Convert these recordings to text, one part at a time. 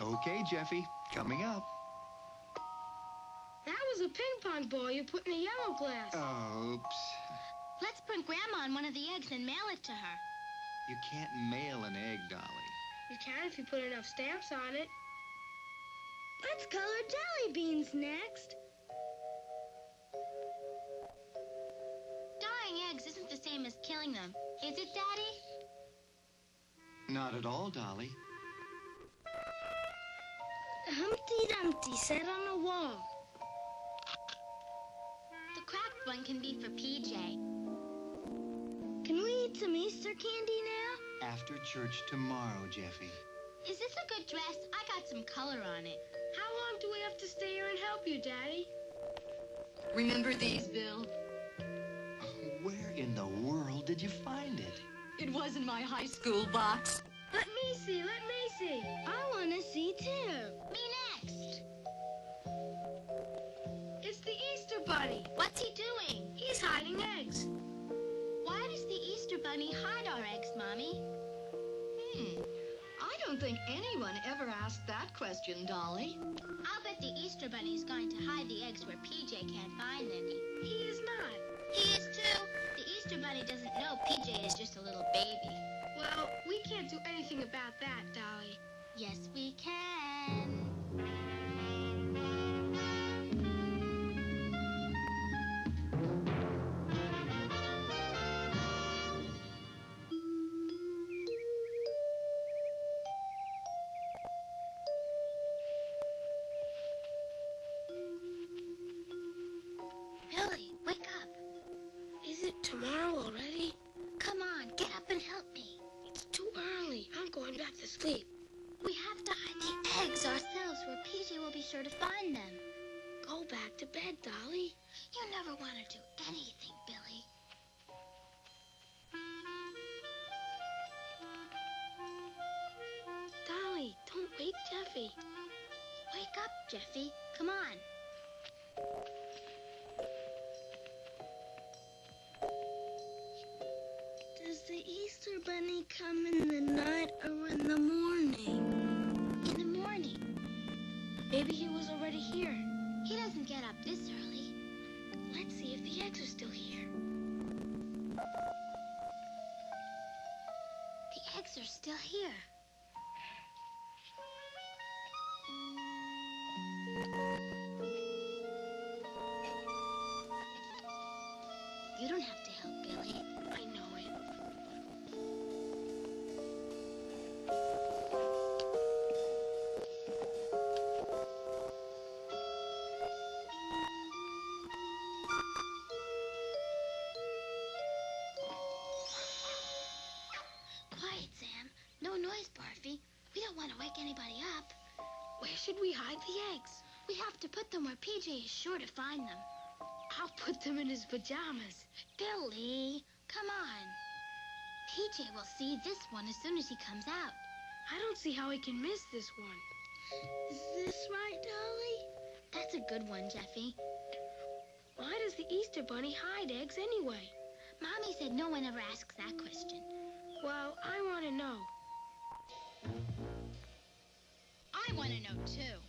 Okay, Jeffy, coming up. That was a ping pong ball you put in a yellow glass. Oh, oops. Let's print Grandma on one of the eggs and mail it to her. You can't mail an egg, Dolly. You can if you put enough stamps on it. Let's color jelly beans next. Dying eggs isn't the same as killing them, is it, Daddy? Not at all, Dolly. Humpty Dumpty sat on a wall. The cracked one can be for PJ. Can we eat some Easter candy now? After church tomorrow, Jeffy. Is this a good dress? I got some color on it. How long do we have to stay here and help you, Daddy? Remember these, Bill? Oh, where in the world did you find it? It was in my high school box. Let me see, let me see. I want to see too. Me next. It's the Easter Bunny. What's he doing? He's hiding eggs. Why does the Easter Bunny hide our eggs, Mommy? Hmm. I don't think anyone ever asked that question, Dolly. I'll bet the Easter Bunny's going to hide the eggs where PJ can't find any. He is not. He is too. The Easter Bunny doesn't know PJ is just a little baby. Well, we can't do anything about that, Dolly. Yes, we can. Billy, wake up. Is it tomorrow already? Come on, get up and help me. It's too early. I'm going back to sleep. Will be sure to find them. Go back to bed, Dolly. You never want to do anything, Billy. Dolly, don't wake Jeffy. Wake up, Jeffy. Come on. Does the Easter Bunny come in the night or in the morning? Maybe he was already here. He doesn't get up this early. Let's see if the eggs are still here. The eggs are still here. Sam. No noise, Barfy. We don't want to wake anybody up. Where should we hide the eggs? We have to put them where PJ is sure to find them. I'll put them in his pajamas. Billy, come on. PJ will see this one as soon as he comes out. I don't see how he can miss this one. Is this right, Dolly? That's a good one, Jeffy. Why does the Easter Bunny hide eggs anyway? Mommy said no one ever asks that question. Well, I want to know. I want to know, too.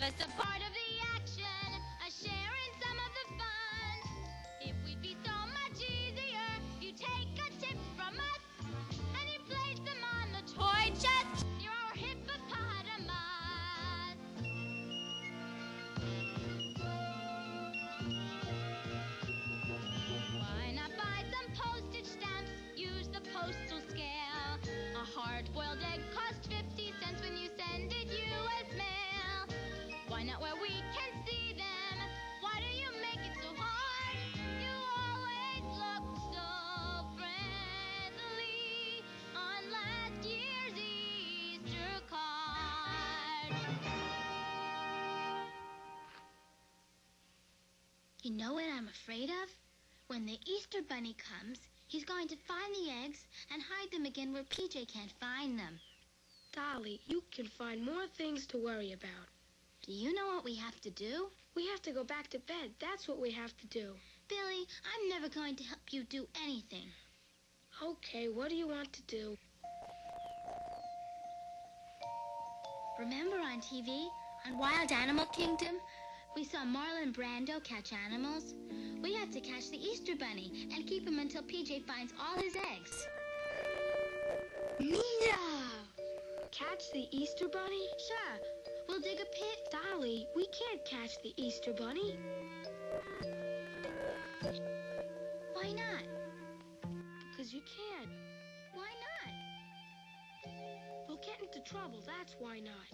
Give us a part of the action, a share in some of the fun. If we'd be so much easier, you take a tip from us and you place them on the toy chest. You're our hippopotamus. Why not buy some postage stamps? Use the postal scale. A hard-boiled egg. You know what I'm afraid of? When the Easter Bunny comes, he's going to find the eggs and hide them again where PJ can't find them. Dolly, you can find more things to worry about. Do you know what we have to do? We have to go back to bed. That's what we have to do. Billy, I'm never going to help you do anything. Okay, what do you want to do? Remember on TV, on Wild Animal Kingdom, we saw Marlon Brando catch animals? We have to catch the Easter Bunny and keep him until PJ finds all his eggs. Mia! Catch the Easter Bunny? Sure, we'll dig a pit. Dolly, we can't catch the Easter Bunny. Why not? Because you can't. Why not? We'll get into trouble, that's why not.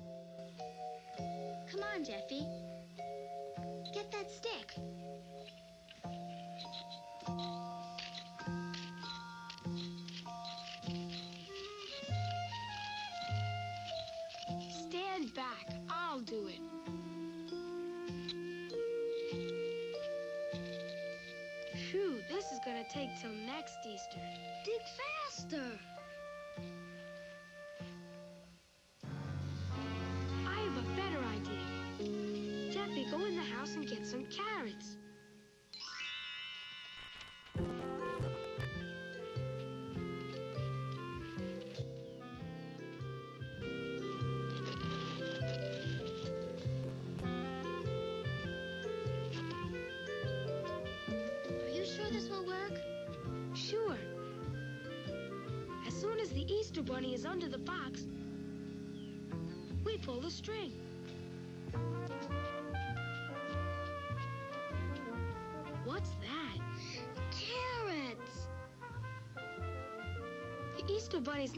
Come on, Jeffy. Get that stick. Till next Easter. Dig faster. I have a better idea. Jeffy, go in the house and get some carrots. The Easter Bunny is under the box, we pull the string. What's that? Carrots. The Easter Bunny's